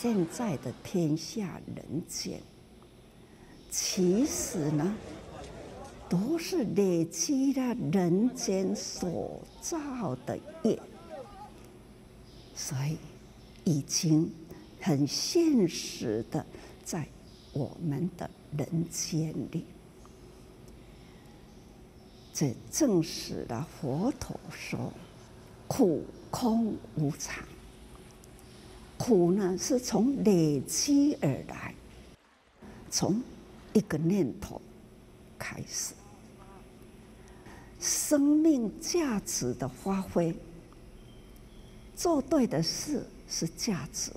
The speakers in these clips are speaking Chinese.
现在的天下人间，其实呢，都是累积了人间所造的业，所以已经很现实的在我们的人间里。这证实了佛陀说：“苦空无常。”苦呢，是从累积而来，从一个念头开始，生命价值的发挥，做对的事是价值，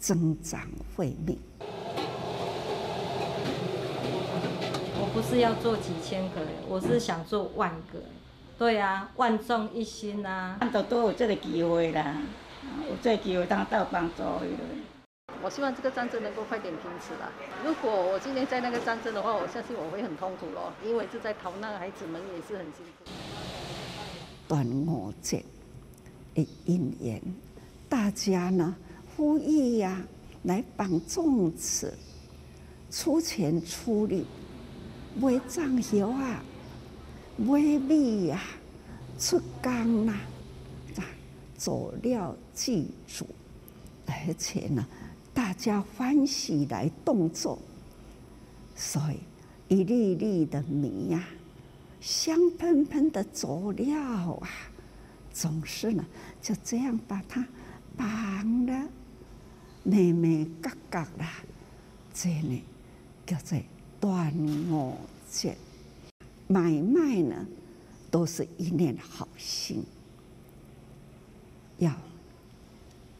增长慧命。我不是要做几千个，我是想做万个。对啊，万众一心啊，看到都有这个机会啦。我这机会当到帮助我希望这个战争能够快点停止了。如果我今天在那个战争的话，我相信我会很痛苦咯，因为是在逃难，孩子们也是很辛苦。端午节的姻缘，大家呢呼吁呀，来帮粽子，出钱出力，买酱油啊，买米呀，出工啦。佐料祭祖，而且呢，大家欢喜来动作，所以一粒粒的米呀，香喷喷的佐料啊，总是呢就这样把它绑了，美美嘎嘎啦，这呢叫做端午节，买卖呢都是一念好心。要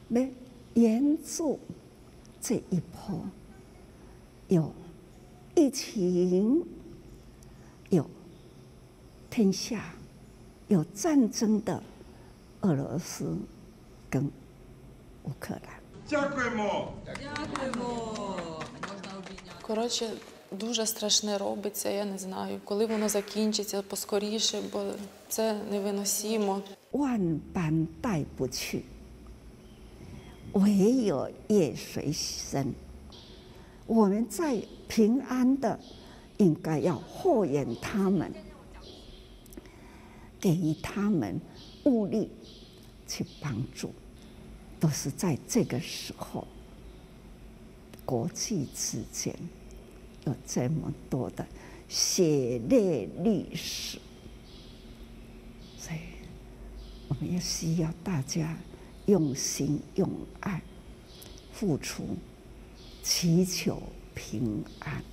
来援助这一波有疫情、有天下、有战争的俄罗斯跟乌克兰。Коротше, дуже страшне робиться. Я не знаю, коли воно закінчиться поскоріше, бо це невиносимо. 万般带不去，唯有业随身。我们在平安的，应该要护援他们，给予他们物力去帮助，都是在这个时候，国际之间 有这么多的血泪历史。所以我们也需要大家用心用爱付出，祈求平安。